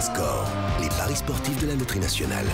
Score, les paris sportifs de la Loterie Nationale.